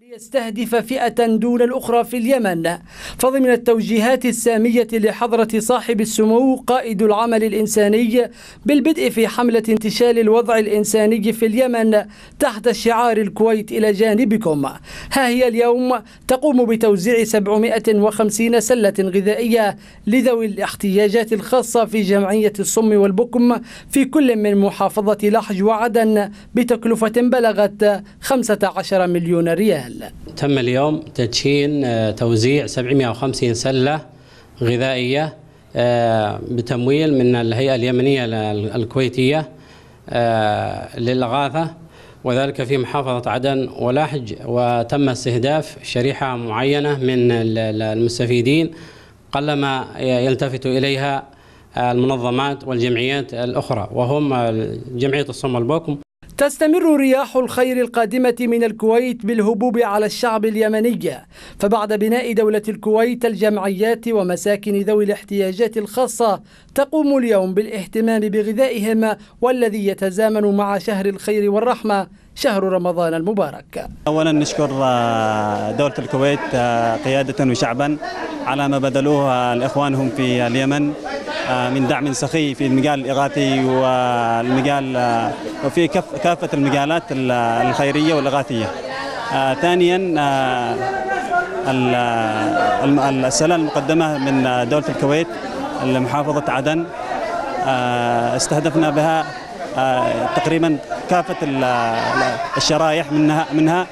ليستهدف فئة دون الأخرى في اليمن. فضمن التوجيهات السامية لحضرة صاحب السمو قائد العمل الإنساني بالبدء في حملة انتشال الوضع الإنساني في اليمن تحت شعار الكويت إلى جانبكم. ها هي اليوم تقوم بتوزيع 750 سلة غذائية لذوي الاحتياجات الخاصة في جمعية الصم والبكم في كل من محافظة لحج وعدن بتكلفة بلغت 15 مليون ريال. تم اليوم تدشين آه، توزيع 750 سلة غذائية آه، بتمويل من الهيئة اليمنية الكويتية آه، للإغاثة وذلك في محافظة عدن ولحج وتم استهداف شريحة معينة من المستفيدين قلما يلتفت إليها المنظمات والجمعيات الأخرى وهم جمعية الصم والبوكم تستمر رياح الخير القادمة من الكويت بالهبوب على الشعب اليمني. فبعد بناء دولة الكويت الجمعيات ومساكن ذوي الاحتياجات الخاصة تقوم اليوم بالاهتمام بغذائهم والذي يتزامن مع شهر الخير والرحمة شهر رمضان المبارك. أولا نشكر آه، دولة الكويت آه، قيادة وشعبا على ما بذلوه لإخوانهم في اليمن. آه، من دعم سخي في المجال الإغاثي والمجال وفي كافة المجالات الخيرية والإغاثية. ثانيا السلة المقدمة من دولة الكويت لمحافظة عدن. استهدفنا بها تقريبا كافة الشرائح منها منها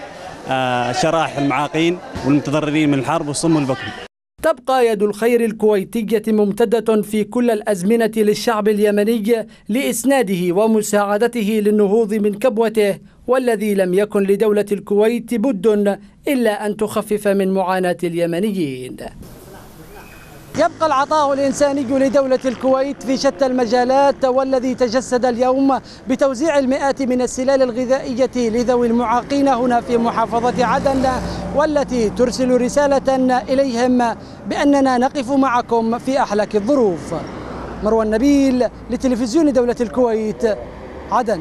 شرائح المعاقين والمتضررين من الحرب والصم والبكم. تبقى يد الخير الكويتية ممتدة في كل الأزمنة للشعب اليمني لإسناده ومساعدته للنهوض من كبوته والذي لم يكن لدولة الكويت بد إلا أن تخفف من معاناة اليمنيين. يبقى العطاء الإنساني لدولة الكويت في شتى المجالات والذي تجسد اليوم بتوزيع المئات من السلال الغذائية لذوي المعاقين هنا في محافظة عدن والتي ترسل رسالة إليهم بأننا نقف معكم في أحلك الظروف. مروى النبيل لتلفزيون دولة الكويت عدن.